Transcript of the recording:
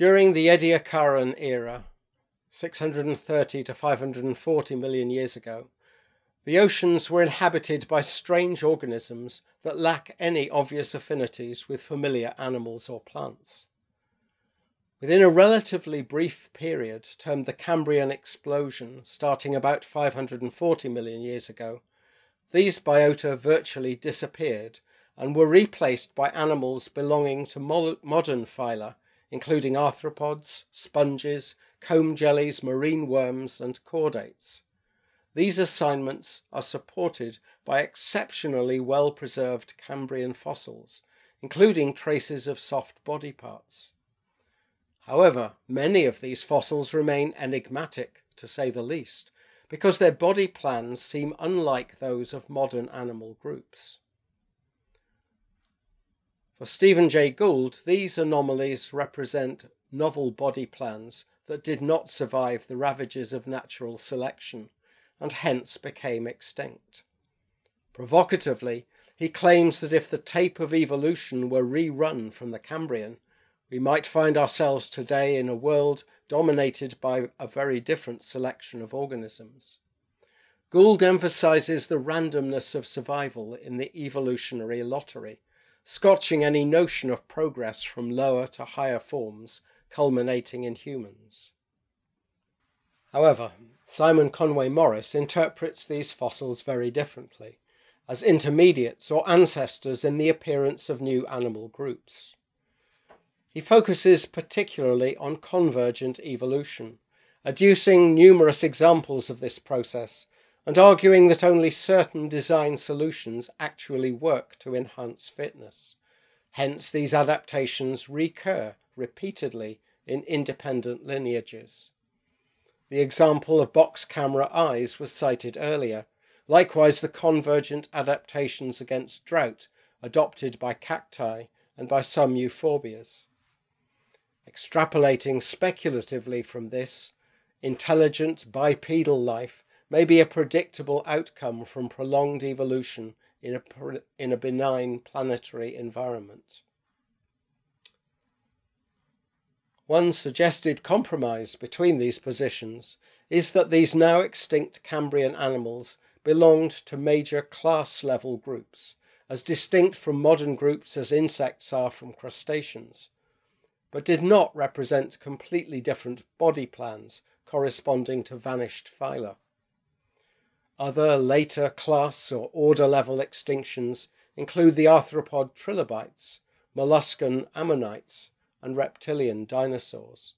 During the Ediacaran era, 630 to 540 million years ago, the oceans were inhabited by strange organisms that lack any obvious affinities with familiar animals or plants. Within a relatively brief period, termed the Cambrian explosion, starting about 540 million years ago, these biota virtually disappeared and were replaced by animals belonging to modern phyla, including arthropods, sponges, comb jellies, marine worms, and chordates. These assignments are supported by exceptionally well preserved Cambrian fossils, including traces of soft body parts. However, many of these fossils remain enigmatic, to say the least, because their body plans seem unlike those of modern animal groups. For Stephen Jay Gould, these anomalies represent novel body plans that did not survive the ravages of natural selection and hence became extinct. Provocatively, he claims that if the tape of evolution were rerun from the Cambrian, we might find ourselves today in a world dominated by a very different selection of organisms. Gould emphasizes the randomness of survival in the evolutionary lottery, scotching any notion of progress from lower to higher forms culminating in humans. However, Simon Conway Morris interprets these fossils very differently, as intermediates or ancestors in the appearance of new animal groups. He focuses particularly on convergent evolution, adducing numerous examples of this process and arguing that only certain design solutions actually work to enhance fitness. Hence, these adaptations recur repeatedly in independent lineages. The example of box camera eyes was cited earlier. Likewise, the convergent adaptations against drought adopted by cacti and by some euphorbias. Extrapolating speculatively from this, intelligent bipedal life may be a predictable outcome from prolonged evolution in a, in a benign planetary environment. One suggested compromise between these positions is that these now extinct Cambrian animals belonged to major class level groups, as distinct from modern groups as insects are from crustaceans, but did not represent completely different body plans corresponding to vanished phyla. Other later class or order level extinctions include the arthropod trilobites, molluscan ammonites, and reptilian dinosaurs.